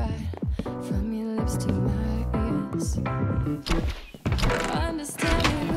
right from your lips to my ears. Understanding.